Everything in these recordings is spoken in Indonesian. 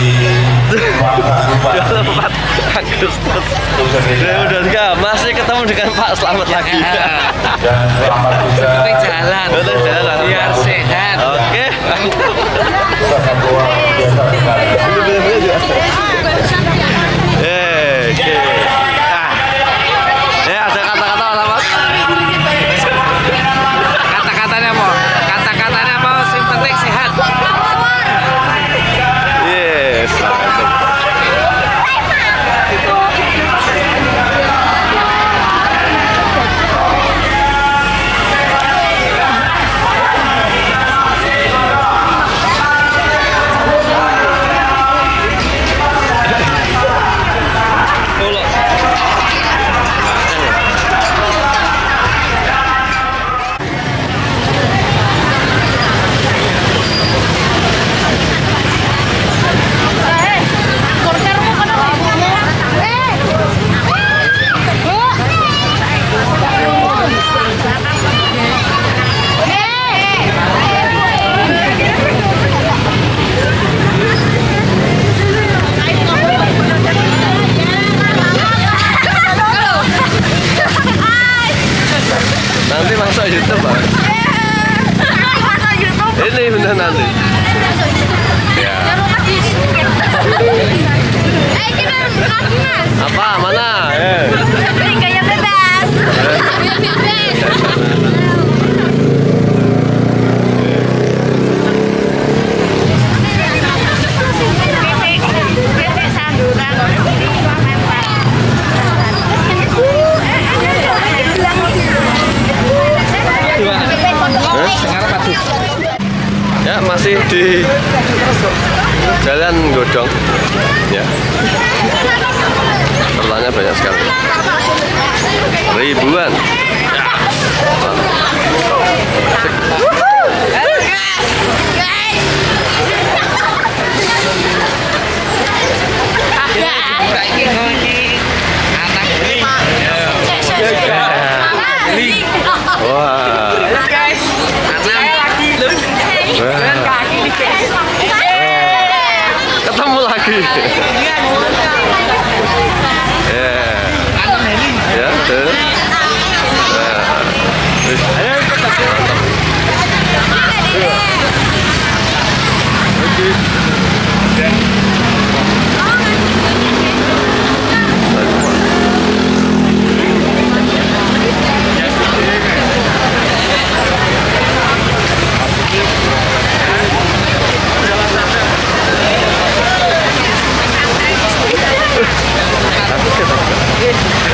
24 Agustus udah, udah enggak masih ketemu dengan Pak Selamat lagi. Dan jalan. Jalan. Biar sehat. Oke. 예. 까타모도 하기. 예. 예. 예.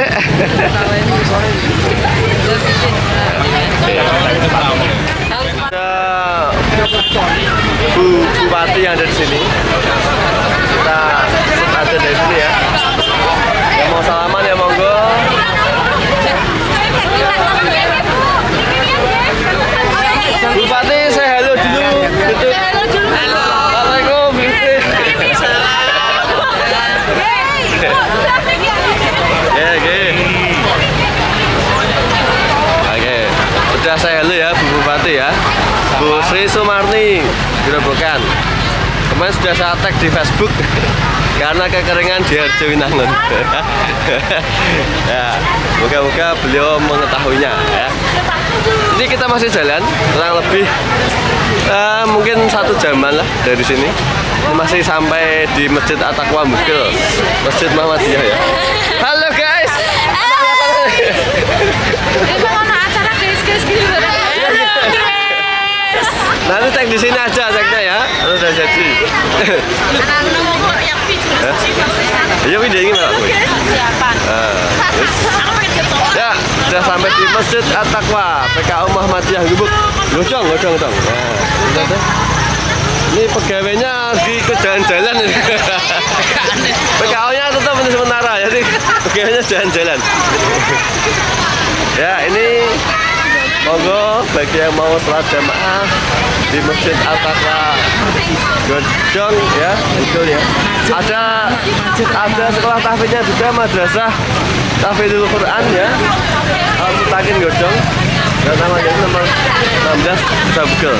Ada Bu Bupati yang ada di sini. Kita sengaja dari sini ya. Gerobokan. Kemarin sudah saya tag di Facebook karena kekeringan di Harjo Winangun. ya, moga-moga beliau mengetahuinya ya. Ini kita masih jalan kurang lebih eh, mungkin satu jaman lah dari sini. Ini masih sampai di Masjid At-Taqwa Mugil, Masjid Muhammadiyah ya. Halo guys. Nanti tag di sini aja tagnya ya. Kalau udah jadi. Iya video ini malah. Ya, sudah sampai di Masjid At-Taqwa PKU Muhammadiyah Gubuk. Godong, godong, godong. Nah. Ini pegawainya lagi ke jalan-jalan ini. PKU-nya tetap untuk sementara, jadi pegawainya jalan-jalan. ya, ini monggo bagi yang mau sholat jamaah di Masjid Al-Taqwa Godong ya, itu ya. Ada ada sekolah tahfidnya juga madrasah tahfidzul Quran ya. Al-Mutakin Godong. Dan namanya nomor 16 kita bukel.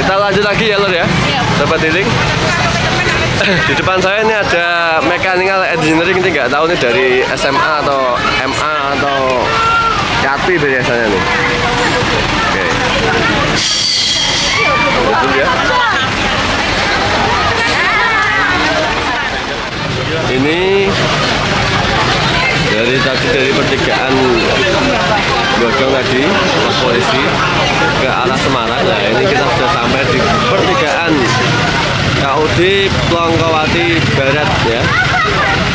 Kita lanjut lagi ya lor ya. Sobat Tiling. Di depan saya ini ada mechanical engineering ini nggak tahu nih dari SMA atau MA atau KATI biasanya nih. Oke. Ini dari tadi dari pertigaan Godong tadi polisi ke arah Semarang. Nah ini kita sudah sampai di pertigaan KUD Plongkowati Barat ya.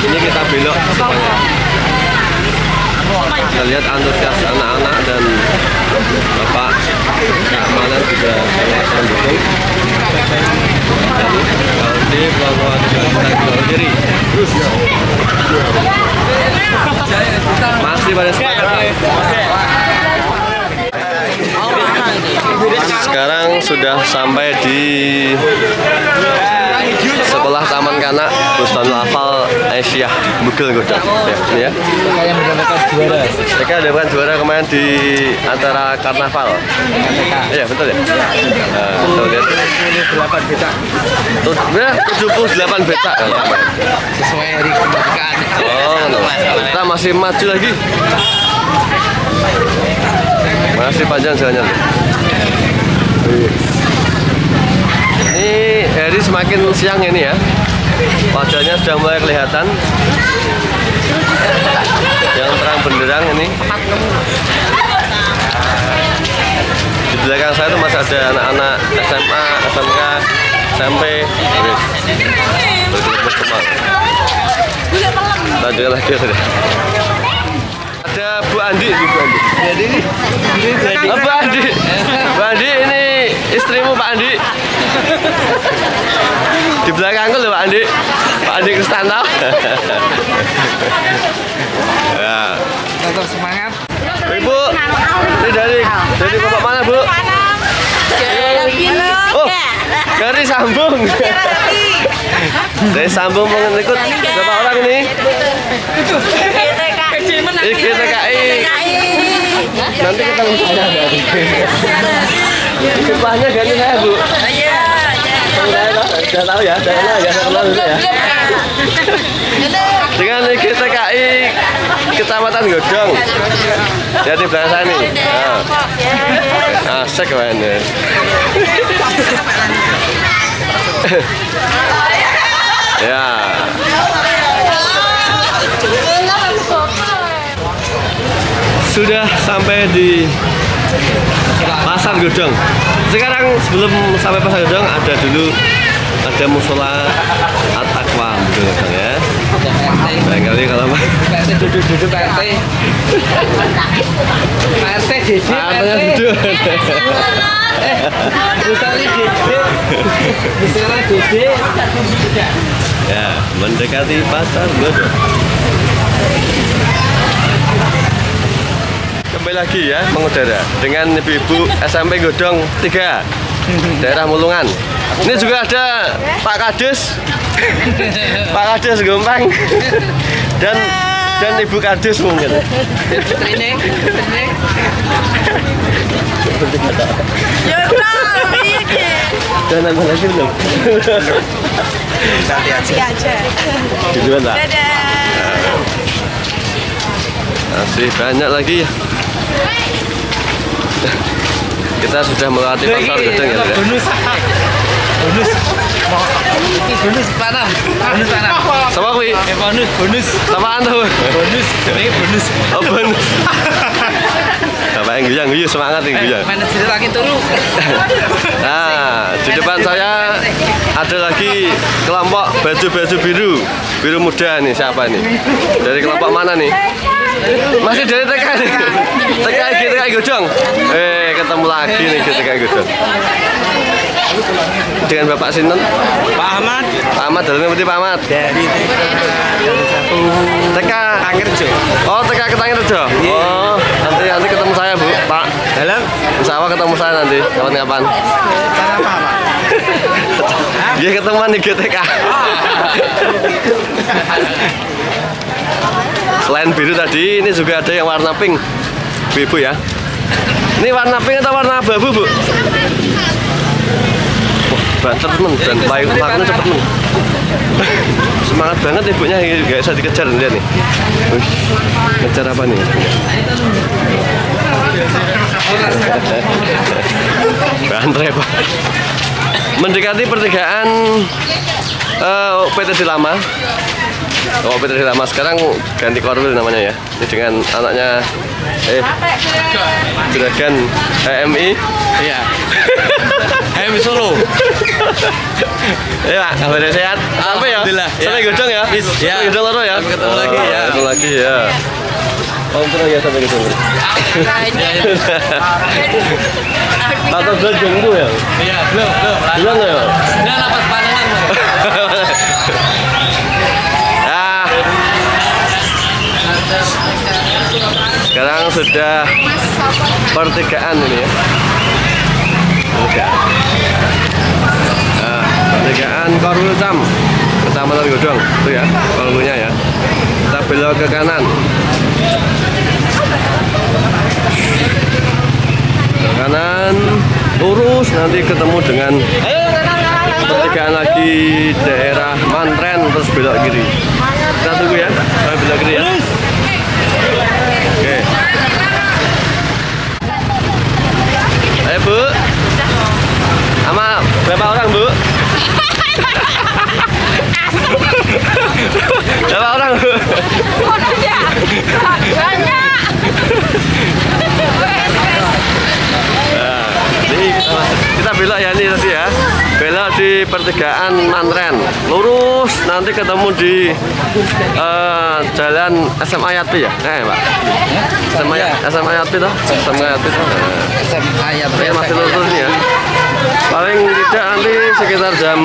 Ini kita belok semuanya. Kita lihat antusias anak-anak dan bapak keamanan juga sangat mendukung. Plongkowati Barat kita ke kiri. Masih pada semangat. Sekarang sudah sampai di Sekolah Taman Kanak Bustanul Hafal Aisyah Bugel Godang. Ya, ini ya. Kayak mendapatkan juara. Mereka mendapatkan juara kemarin di acara karnaval. Iya betul ya. Nah, tuh lihat. Ini 8 beta Tuh, ya, 78 beta kalau kemarin. sesuai hari kemerdekaan. Oh, kita masih maju lagi. Masih panjang jalannya. Ini hari semakin siang ini ya. Wajahnya sudah mulai kelihatan. Yang terang benderang ini. Di belakang saya itu masih ada anak-anak SMA, SMK, SMP. Bergelut kemar. Lanjutkan lagi sudah. Andi, Bu Andi. Jadi Bu Andi. Bu Andi ini istrimu Pak Andi. Di belakangku loh Pak Andi. Pak Andi Kristanto. ya. tetap semangat. Ibu, ini dari dari kelompok mana Bu? Oh, dari sambung. Dari sambung mengikut berapa orang ini? IGTKI. Nanti ketemu saya dari. Sumpahnya ganti saya Bu. Saya toh, Sudah tahu ya, sudah kenal ya, kenal ya. Dengan IGTKI Kecamatan Godong. Ya di belakang saya nih. Nah, asik ini. ya. Sudah sampai di Pasar Godong. Sekarang sebelum sampai Pasar Godong ada dulu ada musola At-Taqwa gitu Godong ya. Barangkali kalau PRT duduk-duduk PRT. PRT Dede. Artinya duduk. Misalnya Dede. Misalnya Dede. ya, mendekati Pasar Godong. Kembali lagi ya mengudara dengan ibu-ibu SMP Godong 3 daerah Mulungan. Ini juga ada Pak Kades, Pak Kades Gompang dan dan Ibu Kades mungkin. Ini. Ini. Ya? Udah nambah lagi belum? Nanti aja. Duluan tak? Dadah. Masih banyak lagi ya. Kita sudah melewati pasar gedeng ya. Bonus bonus bonus tanam bonus tanam Sama kui? Eh, bonus bonus Samaan tuh? bonus ini bonus Oh bonus. Bapak yang guyang guyu semangat yang guyang. manajer lagi turu Nah, di depan saya ada lagi kelompok baju-baju biru, biru muda nih siapa nih? Dari kelompok mana nih? Masih dari TK nih. TKI TKI Godong. Eh, ketemu lagi nih TKI Godong. Dengan Bapak Sinten? Pak Ahmad Pak Ahmad dalamnya putih Pak Ahmad. dari TK Angkerjo Oh, TK Ketangirjo. Oh, nanti nanti ketemu saya, Bu. Pak. dalam Insya Allah ketemu saya nanti kapan-kapan. cara apa Pak? Dia ketemuan di GTK. Selain biru tadi, ini juga ada yang warna pink. Bu-ibu ya. Ini warna pink atau warna abu-abu, Bu? Wah, banter temen dan paling paling cepet men. Semangat banget ibunya ini gak bisa dikejar lihat nih. Ngejar apa nih? Bantre, Pak mendekati pertigaan eh PT Oh PT Lama sekarang ganti Korwil namanya ya. Ini dengan anaknya eh Juragan HMI. iya Hem Solo Ya, kabarnya sehat. Apa ya? Alhamdulillah, ya. Sampai gedong ya. Ya. Sampai gedong loro ya. Sampai ketemu lagi, ya. Ketemu lagi ya. Oh, terus ya sampai gedong. Atau gedong bu ya? iya belum belum Belum ya? Ini napas pandangan Mas. Sekarang sudah pertigaan ini ya. Pertigaan. Ah, pertigaan Korwil Cam. Kecamatan Godong. Itu ya, korwilnya ya. Kita belok ke kanan. Ke kanan lurus nanti ketemu dengan pertigaan lagi daerah Mantren terus belok kiri kita tunggu ya belok kiri ya oke bu. Sama berapa orang bu. Berapa orang bu Ini kita, kita belok ya nih tadi ya. Belok di pertigaan Mantren. Lurus nanti ketemu di eh, jalan SMA Yatpi ya? Eh, Pak. SMA Iya. SMA Yatpi toh? SMA Yatpi toh. Ayat Saya masih lurus nih ya. Paling tidak nanti sekitar jam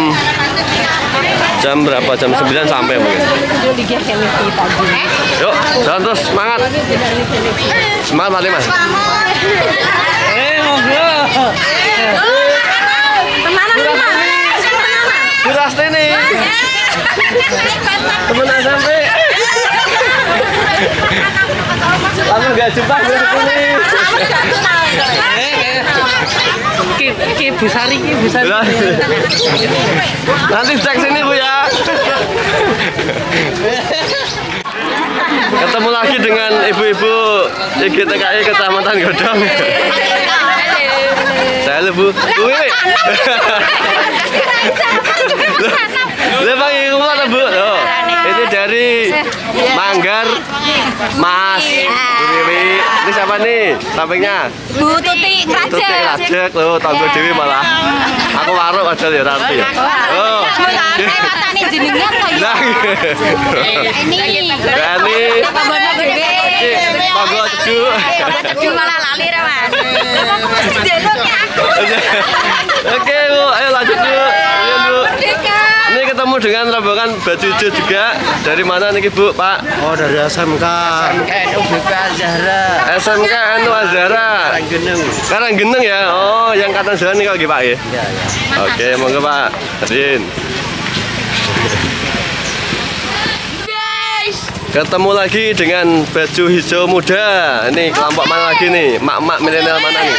jam berapa? Jam 9 sampai mungkin. Yuk, jalan terus semangat. Semangat Pak Mas. Eh monggo Dirasti nih. Temen SMP. Langsung gak jumpa gue sini. eh ki ki Bu Sari ki Bu Sari Nanti cek sini bu ya. Ketemu lagi dengan ibu-ibu IGTKI Kecamatan Godong. Lu bu. Bu ini. Lu bang ini mana bu? Loh, ini dari Manggar Mas. Bu Wiwi. Ini siapa nih? Sampingnya. Bu Tuti Tutik Raja. rajek lo, tanggo dewi malah. Aku warung aja ya nanti ya. Oh. Ya. Nah. Ini. Berani. Pembono gede. Monggo cedu. Cedu malah lali ra, Mas. Oke bu, ayo lanjut yuk. Ayo bu. Ini ketemu dengan rombongan baju hijau juga. Dari mana nih bu, Pak? Oh dari SMK KNU BK Zahra SMK Anu Azhara. Geneng. Sekarang geneng ya. Oh, yang kata jalan nih lagi Pak ya. Oke, monggo Pak. Hadirin. Ketemu lagi dengan baju hijau muda. Ini kelompok mana lagi nih? Mak-mak milenial mana nih?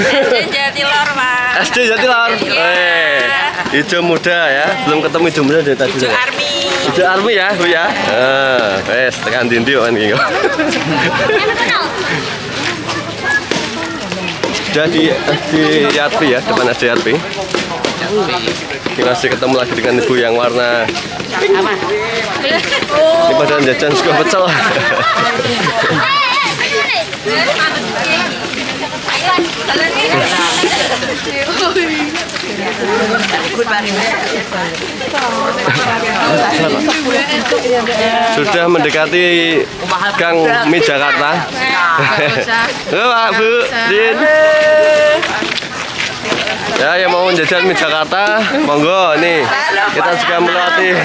SD Jatilor, Pak. SD Jatilor. Iya. Eh, hijau muda ya. Belum ketemu hijau muda dari tadi. Hijau? Army. Hijau army ya, Bu ya. Eh, wes tekan dindi kan gitu. Jadi SD Yarpi ya, depan SD Yarpi. Kita masih ketemu lagi dengan ibu yang warna ini badan jajan suka pecel. Sudah mendekati Gang Mie Jakarta. Halo Pak Bu. Ya yang mau jajan mie Jakarta, monggo nih. Kita juga melewati.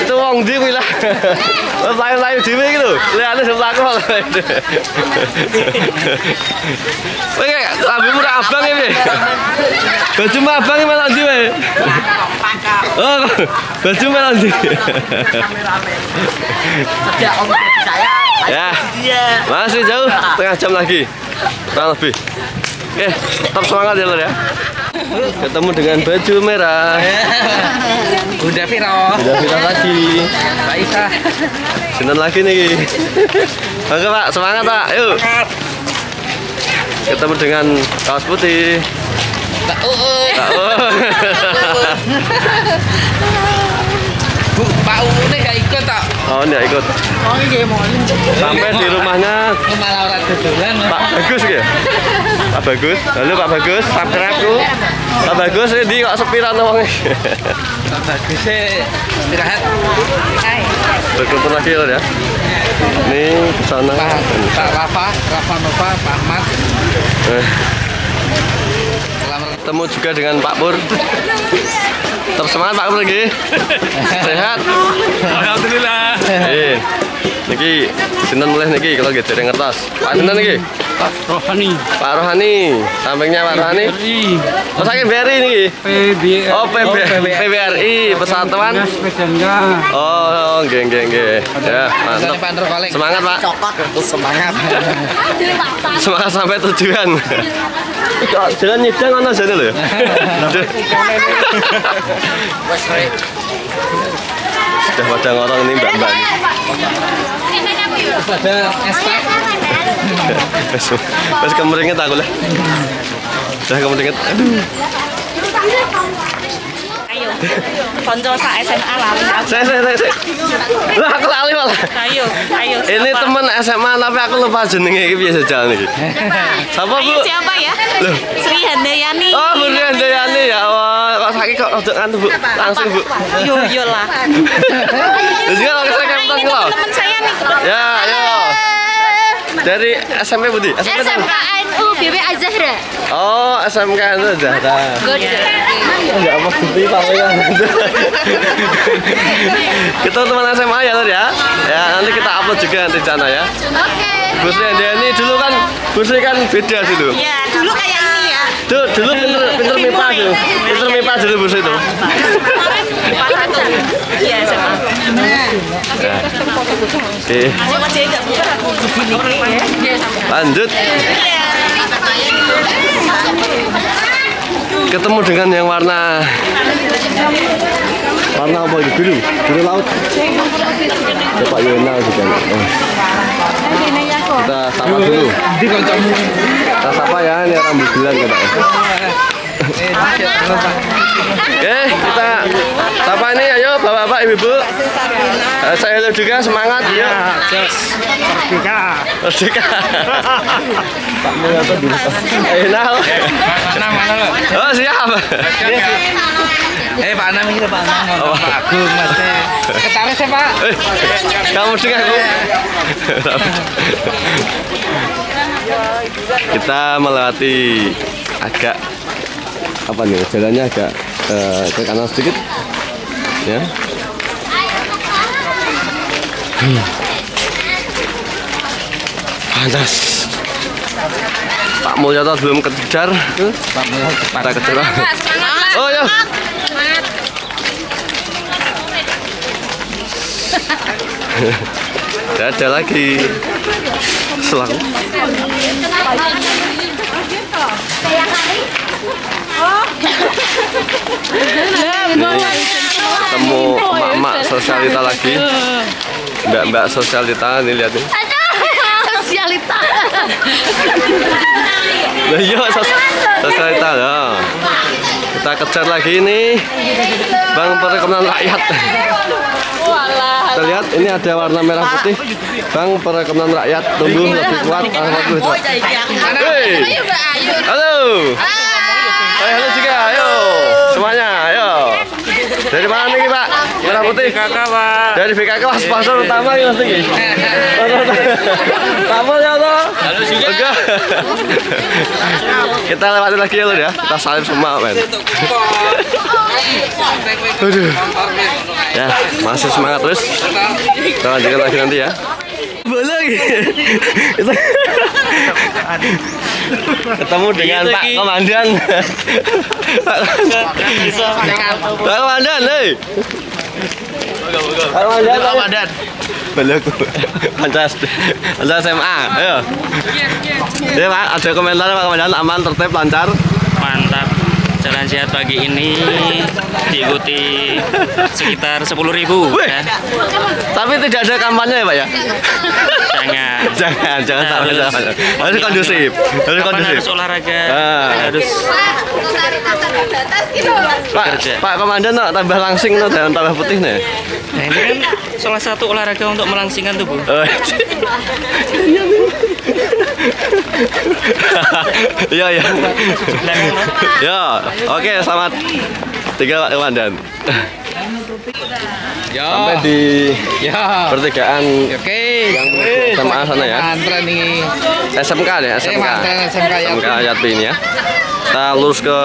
Itu wong di kuwi lah. Lain-lain dhewe iki lho. Liyane sing laku. Oke, lambimu ra abang iki. Baju abang iki malah ndi wae? Oh, baju malah ndi? Ya, masih jauh, setengah jam lagi, kurang lebih. Oke, tetap semangat ya lor ya. Ketemu dengan baju merah. Udah viral. Sudah viral lagi. Isa. Sinten lagi nih. Oke Pak, semangat Pak. Yuk. Ketemu dengan kaos putih. Mbak Uun. Pak, oh. Bu, Pak Uun Oh, ini ikut. Oh iya mau. Sampai di rumahnya dodolan. Pak Bagus ya? Pak Bagus. Halo Pak Bagus, subscribe ku. Pak Bagus ini kok sepi ra wong Pak Bagus sih istirahat. Berkumpul lagi ya. Ini ke sana. Pak Pak Rafa, Rafa Nova, Pak Ahmad. Eh, Selamat ketemu juga dengan Pak Pur. Tetap semangat Pak lagi. Sehat. Alhamdulillah. Niki sinten mulai niki kalau gitu dereng ngertos. Pak sinten niki? Pak Rohani. Pak Rohani. Sampingnya Pak Rohani. Oh, saking BRI niki. PB. Oh, PB, PBRI Persatuan. Oh, nggih nggih nggih. Ya, mantap. Semangat, Pak. Semangat. Semangat sampai tujuan. Kok jalan nyidang ana jane lho. ya? Sudah pada ngorong ini mbak-mbak ini. Ada estak. Wes wes kemeringet aku lah. Sudah kemeringet. Aduh. Ayo. Konco sak SMA lali aku. Saya saya saya. Lah aku lali malah. Ayo, ayo. Ini teman SMA tapi aku lupa jenenge iki biasa jalan iki. Siapa, Bu? siapa ya? Sri Handayani. Oh, Bu Handayani ya Allah. Kok sakit kok rada anu, Bu. Langsung, Bu. Yo yo lah. Terus juga ini kalau. teman saya nih. Ya, ayo. Dari SMP Budi. SMP? SMKNU BB Azahra. Oh, SMK itu Zahra. Good. Enggak apa Budi Pak ya. Kita teman SMA ya, Lur ya. Ya, nanti kita upload juga nanti di sana ya. Oke. Bu Sri ini dulu kan Bu Sri kan beda sih tuh. Ya, dulu kayak Tuh, dulu pinter pinter MIPA tuh. Pinter MIPA dulu Bu satu. Iya, Coba ya. lanjut. Ketemu dengan yang warna warna apa itu biru biru laut Bapak Yonal juga oh. kita sapa dulu Di kancamu. Kita sapa ya ini rambut ya Eh, siap, Pak. Oke, kita sapa ini ayo bapak-bapak ibu-ibu. Eh, saya Helo juga semangat yuk. Merdeka. Merdeka. Pak Mulyato dulu. Ayo Nal. Mana mana lo? Oh siap. Eh Pak Anam ini Pak Anam. Oh. Pak Agung Mas. Ketarik saya Pak. Eh, kamu dengar aku. Kita melewati agak apa nih jalannya agak eh, ke kanan sedikit ya. Hmm. panas. Pak Mulyato belum kejar. Pak Mulyato cepat. kita kejar. Oh ya. Ada lagi. Selang Ketemu emak-emak sosialita lagi. Mbak-mbak sosialita nih lihat nih. Sosialita. Lah iya sos sosialita ya. Kita kejar lagi nih. Bang Perekonomian Rakyat. Kita lihat ini ada warna merah putih. Bang Perekonomian Rakyat tumbuh lebih kuat. Alhamdulillah. Halo. Halo juga, ayo semuanya, ayo. Dari mana nih Pak? Merah putih. Kakak, Pak. Dari BKK Mas sponsor utama ya Mas Tinggi. Kamu ya lo? Halo juga. Enggak. Kita lewatin lagi ya lo ya. Kita salim semua men. Aduh. Ya, masih semangat terus. Kita lanjutkan lagi nanti ya. Boleh ketemu dengan Pak Komandan. Pak Pak Komandan, hei. Pak Komandan, Pak Komandan. Belum. Pancas, Pancas SMA. Ayo. Ya Pak, ada komentar Pak Komandan aman, tertib, lancar. Mantap. Jalan sehat pagi ini diikuti sekitar 10.000 ribu Wih. ya. Tapi tidak ada kampanye ya Pak ya? Jangan. jangan, jangan sampai Harus- jangan. Harus kondusif. Harus kondusif. harus olahraga, Ah. harus Pak. Pak Komandan no, tambah langsing no, dan tambah putih nih. Nah, ini kan salah satu olahraga untuk melangsingkan tubuh. Iya iya. Ya, oke selamat tinggal Pak Komandan. Ya. Sampai di Ya. pertigaan Oke. yang SMA sana ya. Nih. SMK ya, SMK. mantan SMK. SMK Yatpi ini ya. Kita lurus ke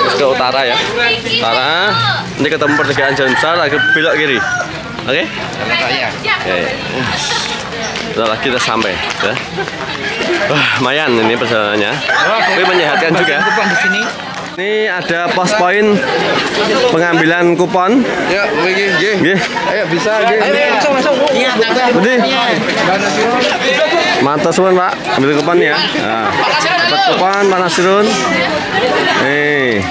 lurus ke utara ya. Utara. Ini ketemu pertigaan jalan besar, lagi belok kiri. Oke? Jalan raya. Oke. Bentar lagi kita sampai ya. Wah, lumayan ini perjalanannya. Tapi menyehatkan juga. Kupon di sini. Ini ada pos poin pengambilan kupon. Ya, nggih. Nggih. Ayo bisa, nggih. Ayo langsung langsung. Iya, Budi. Mantap suwun, Pak. Ambil kupon ya. Nah, dapat kupon Pak Nasrun. Nih,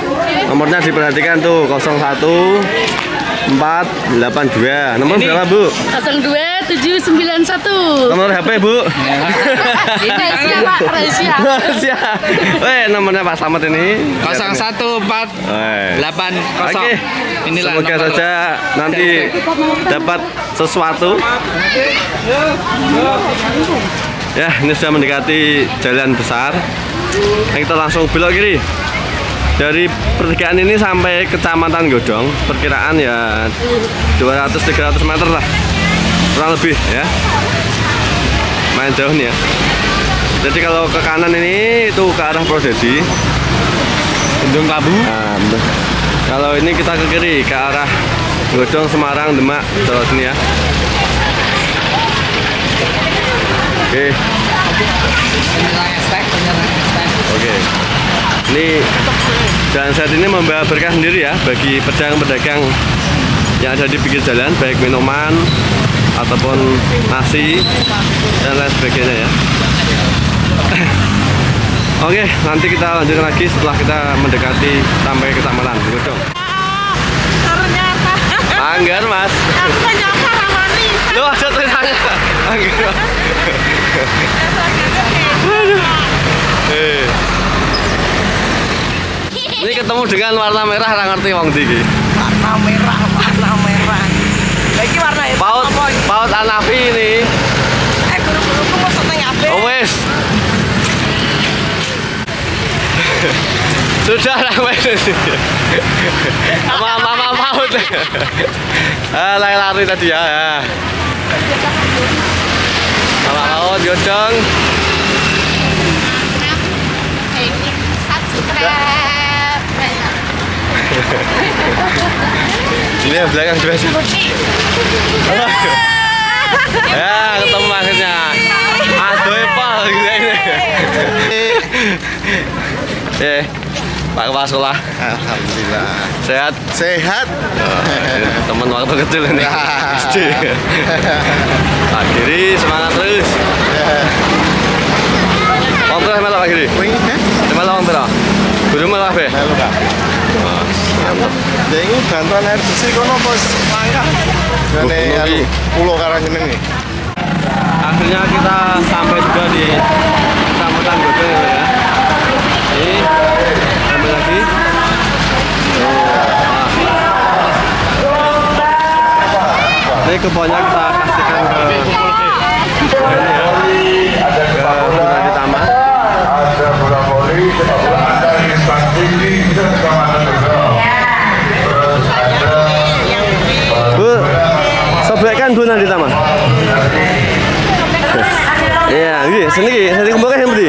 nomornya diperhatikan tuh 01 482. Nomor berapa, Bu? 02791. Nomor HP, Bu. Rahasia, Pak. Rahasia. Rahasia. Weh, nomornya Pak Slamet ini. 014 Weh. 80. Oke. Inilah Semoga nomor. saja nanti dapat sesuatu. Ya, ini sudah mendekati jalan besar. Nah, kita langsung belok kiri. Dari pertigaan ini sampai kecamatan Godong, perkiraan ya 200-300 meter lah, kurang lebih ya. Main jauh nih ya. Jadi kalau ke kanan ini itu ke arah Prodedi, Gendung Labu. Nah. Kalau ini kita ke kiri ke arah Godong, Semarang, Demak, Jawa sini ya. Oke, oke. Ini jalan sehat ini membawa berkah sendiri ya bagi pedagang-pedagang yang ada di pinggir jalan, baik minuman ataupun nasi dan lain sebagainya ya. Oke, nanti kita lanjutkan lagi setelah kita mendekati sampai kecamatan Godong. Ternyata Anggar mas aku nyapa Ramani. Lu ada tulisannya Anggar. Ini ketemu dengan warna merah Orang ngerti wong iki Warna merah, warna merah. Lagi warna itu. Paut apa? Paut Anafi ini Eh, guru-guruku mau setengah apa? Oh Sudah ramai Mama mama paut ah, Lari-lari tadi ya. Mama paut Godong Subscribe. Ini yang belakang juga sih. ya, ketemu akhirnya. Aduh, pal gitu ini. Eh, Pak Kepala Sekolah, Alhamdulillah. sehat? Sehat. Ini Teman waktu kecil ini. SD. Pak Giri, semangat terus. Om terus melok lagi di. Melok wong pira? Guru melok be. Melu kak. Ya ini bantuan air bersih kono bos Ini ngono anu, Karanggeneng nih. Akhirnya kita sampai juga di Kecamatan Godong ya. ya. Ini ambil lagi. Ini kebunnya kita kasihkan ke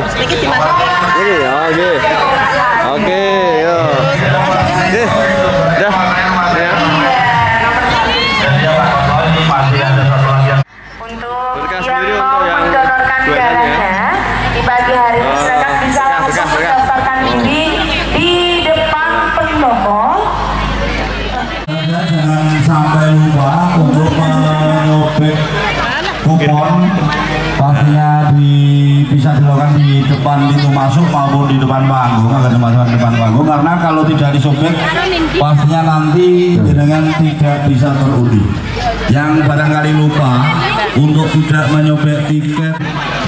kembali yang beri. Sedikit dimasukkan. Pastinya nanti dengan tidak bisa terundi yang barangkali lupa untuk tidak menyobek tiket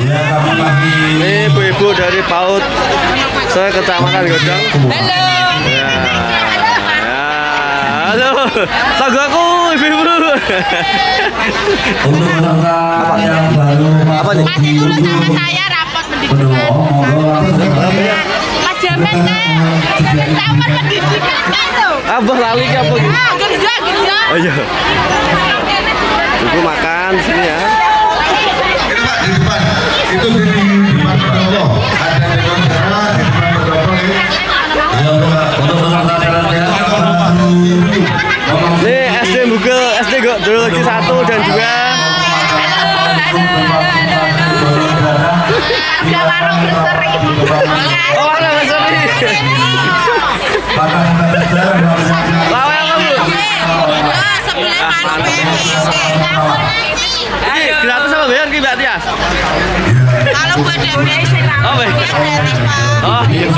ya kami pasti Ini ibu-ibu dari PAUD se Kecamatan Godong. Halo. Ya. Ya. Halo. Tanggaku ibu-ibu. untuk peserta yang baru Apa nih? Masih dulu sama saya rapot pendidikan. Kan, pendidikan kan tuh. Abah lali ke apa? gitu? Ah, kerja kerja. Oh iya. Ibu makan sini ya. Itu Pak di depan. Itu di depan pendopo. Ada di depan sana, di depan pendopo ini. Untuk SD Bugel, SD Gok dulu lagi satu dan dua. Ada warung berseri. Oh ada Mas Sofi. Lawe apa bu? Ah, sebelah mana? Ini gratis apa bayar ki Mbak Tias? Kalau buat DPI saya Oh baik. Oh iya.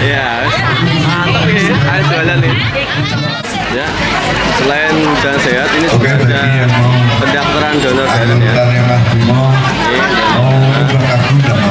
Iya. Mantap ini. Ayo jualan nih. Ya. Selain jalan sehat, ini juga Oke, ada yang mau pendaftaran donor darah ya. Yang Bimo Ini mau bergabung